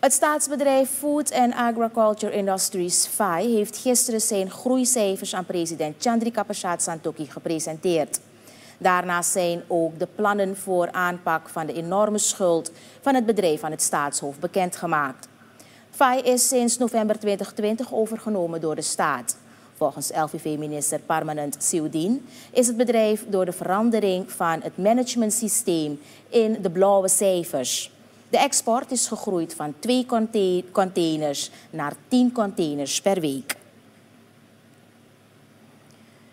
Het staatsbedrijf Food and Agriculture Industries FAI heeft gisteren zijn groeicijfers aan president Chandrika Prasad Santokhi gepresenteerd. Daarnaast zijn ook de plannen voor aanpak van de enorme schuld van het bedrijf aan het staatshoofd bekendgemaakt. FAI is sinds november 2020 overgenomen door de staat. Volgens LVV-minister Permanent Siudin is het bedrijf door de verandering van het managementsysteem in de blauwe cijfers. De export is gegroeid van twee containers naar 10 containers per week.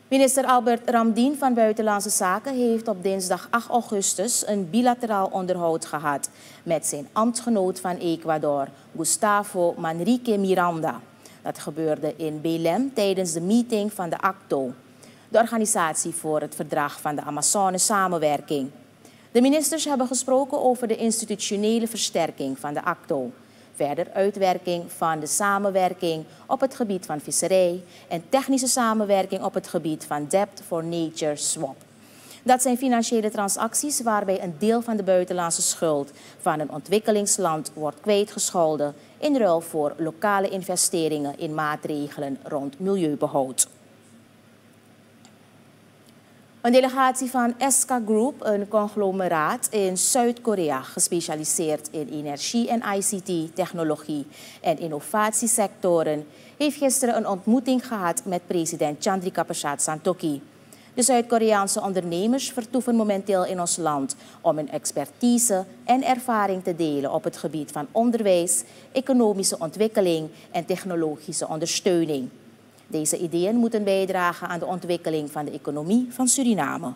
Minister Albert Ramdien van Buitenlandse Zaken heeft op dinsdag 8 augustus een bilateraal onderhoud gehad met zijn ambtgenoot van Ecuador, Gustavo Manrique Miranda. Dat gebeurde in Belém tijdens de meeting van de ACTO, de organisatie voor het verdrag van de Amazone-samenwerking. De ministers hebben gesproken over de institutionele versterking van de ACTO. Verder uitwerking van de samenwerking op het gebied van visserij en technische samenwerking op het gebied van Debt for Nature Swap. Dat zijn financiële transacties waarbij een deel van de buitenlandse schuld van een ontwikkelingsland wordt kwijtgescholden in ruil voor lokale investeringen in maatregelen rond milieubehoud. Een delegatie van SK Group, een conglomeraat in Zuid-Korea, gespecialiseerd in energie- en ICT, technologie- en innovatiesectoren, heeft gisteren een ontmoeting gehad met president Chandrika Prasad Santokhi. De Zuid-Koreaanse ondernemers vertoeven momenteel in ons land om hun expertise en ervaring te delen op het gebied van onderwijs, economische ontwikkeling en technologische ondersteuning. Deze ideeën moeten bijdragen aan de ontwikkeling van de economie van Suriname.